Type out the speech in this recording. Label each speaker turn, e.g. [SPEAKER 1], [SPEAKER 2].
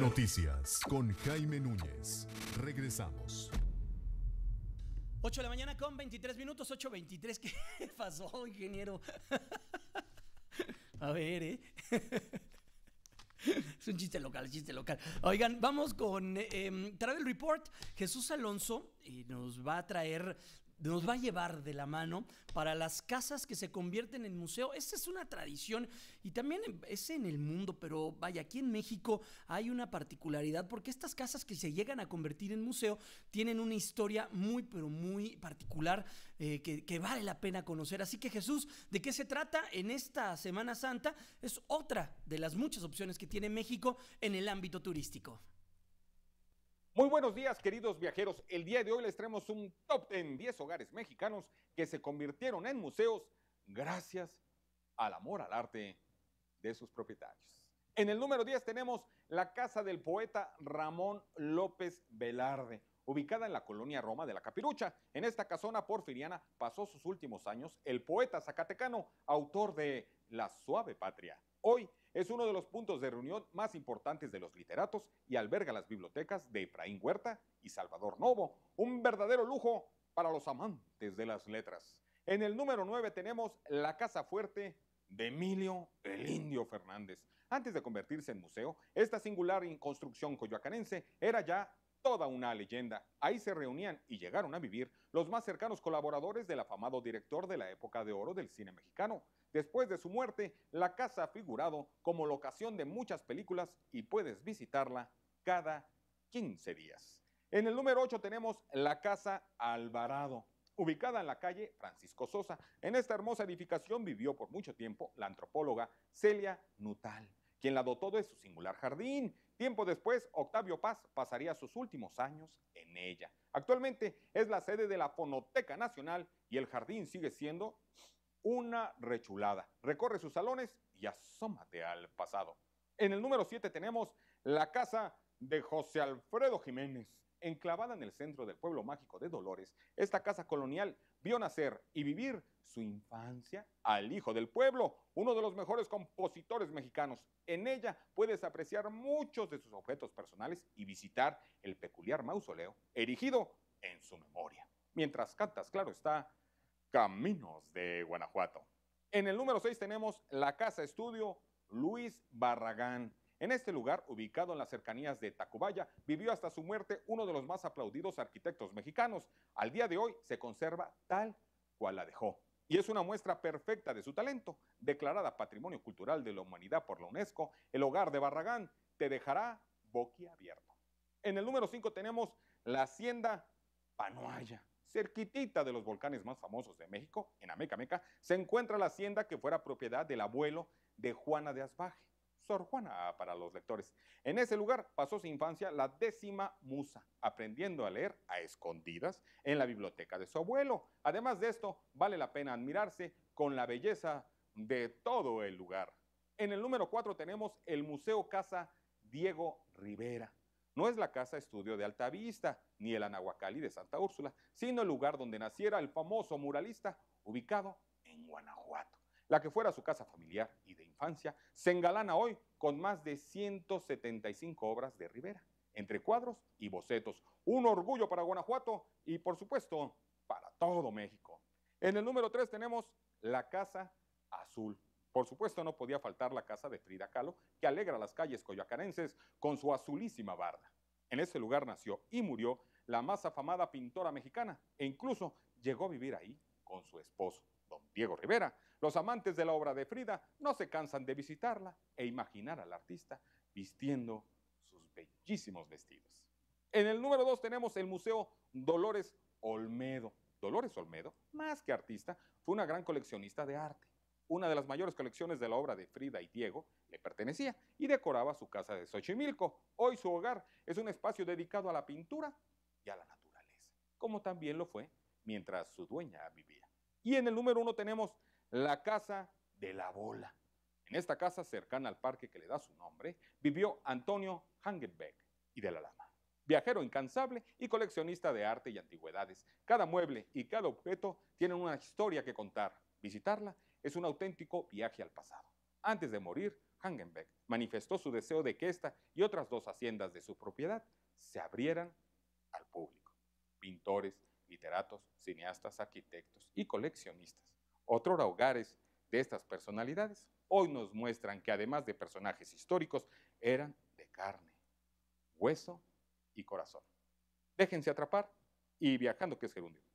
[SPEAKER 1] Noticias con Jaime Núñez. Regresamos.
[SPEAKER 2] 8 de la mañana con 23 minutos, 8.23. ¿Qué pasó, ingeniero? A ver, ¿eh? Es un chiste local, chiste local. Oigan, vamos con eh, Travel Report. Jesús Alonso nos va a traer nos va a llevar de la mano para las casas que se convierten en museo. Esta es una tradición y también es en el mundo, pero vaya, aquí en México hay una particularidad porque estas casas que se llegan a convertir en museo tienen una historia muy, pero muy particular eh, que, que vale la pena conocer. Así que Jesús, ¿de qué se trata en esta Semana Santa? Es otra de las muchas opciones que tiene México en el ámbito turístico.
[SPEAKER 3] Muy buenos días, queridos viajeros. El día de hoy les traemos un top en 10 hogares mexicanos que se convirtieron en museos gracias al amor al arte de sus propietarios. En el número 10 tenemos la casa del poeta Ramón López Velarde, ubicada en la colonia Roma de la Capirucha. En esta casona porfiriana pasó sus últimos años el poeta zacatecano, autor de La Suave Patria. Hoy es uno de los puntos de reunión más importantes de los literatos y alberga las bibliotecas de Efraín Huerta y Salvador Novo, un verdadero lujo para los amantes de las letras. En el número 9 tenemos la Casa Fuerte de Emilio el Indio Fernández. Antes de convertirse en museo, esta singular construcción coyoacanense era ya toda una leyenda. Ahí se reunían y llegaron a vivir los más cercanos colaboradores del afamado director de la época de oro del cine mexicano. Después de su muerte, la casa ha figurado como locación de muchas películas y puedes visitarla cada 15 días. En el número 8 tenemos la Casa Alvarado, ubicada en la calle Francisco Sosa. En esta hermosa edificación vivió por mucho tiempo la antropóloga Celia Nutal quien la dotó de su singular jardín. Tiempo después, Octavio Paz pasaría sus últimos años en ella. Actualmente es la sede de la Fonoteca Nacional y el jardín sigue siendo una rechulada. Recorre sus salones y asómate al pasado. En el número 7 tenemos la casa de José Alfredo Jiménez. Enclavada en el centro del pueblo mágico de Dolores, esta casa colonial vio nacer y vivir su infancia al hijo del pueblo, uno de los mejores compositores mexicanos. En ella puedes apreciar muchos de sus objetos personales y visitar el peculiar mausoleo erigido en su memoria. Mientras cantas, claro está, Caminos de Guanajuato. En el número 6 tenemos la Casa Estudio Luis Barragán. En este lugar, ubicado en las cercanías de Tacubaya, vivió hasta su muerte uno de los más aplaudidos arquitectos mexicanos. Al día de hoy se conserva tal cual la dejó. Y es una muestra perfecta de su talento. Declarada Patrimonio Cultural de la Humanidad por la UNESCO, el hogar de Barragán te dejará boquiabierto. En el número 5 tenemos la Hacienda Panoaya. Cerquitita de los volcanes más famosos de México, en Amecameca, se encuentra la hacienda que fuera propiedad del abuelo de Juana de Asbaje. Sor Juana para los lectores. En ese lugar pasó su infancia la décima musa, aprendiendo a leer a escondidas en la biblioteca de su abuelo. Además de esto, vale la pena admirarse con la belleza de todo el lugar. En el número 4 tenemos el Museo Casa Diego Rivera. No es la casa estudio de Alta Vista ni el Anahuacalli de Santa Úrsula, sino el lugar donde naciera el famoso muralista ubicado en Guanajuato la que fuera su casa familiar y de infancia, se engalana hoy con más de 175 obras de Rivera, entre cuadros y bocetos. Un orgullo para Guanajuato y, por supuesto, para todo México. En el número 3 tenemos la Casa Azul. Por supuesto, no podía faltar la casa de Frida Kahlo, que alegra las calles coyoacarenses con su azulísima barda. En ese lugar nació y murió la más afamada pintora mexicana e incluso llegó a vivir ahí con su esposo don Diego Rivera. Los amantes de la obra de Frida no se cansan de visitarla e imaginar al artista vistiendo sus bellísimos vestidos. En el número 2 tenemos el Museo Dolores Olmedo. Dolores Olmedo, más que artista, fue una gran coleccionista de arte. Una de las mayores colecciones de la obra de Frida y Diego le pertenecía y decoraba su casa de Xochimilco. Hoy su hogar es un espacio dedicado a la pintura y a la naturaleza, como también lo fue mientras su dueña vivía. Y en el número uno tenemos la Casa de la Bola. En esta casa, cercana al parque que le da su nombre, vivió Antonio Hangenbeck y de la Lama. Viajero incansable y coleccionista de arte y antigüedades. Cada mueble y cada objeto tienen una historia que contar. Visitarla es un auténtico viaje al pasado. Antes de morir, Hangenbeck manifestó su deseo de que esta y otras dos haciendas de su propiedad se abrieran al público. Pintores, literatos, cineastas, arquitectos y coleccionistas, otros hogares de estas personalidades, hoy nos muestran que además de personajes históricos, eran de carne, hueso y corazón. Déjense atrapar y viajando que es gerundio.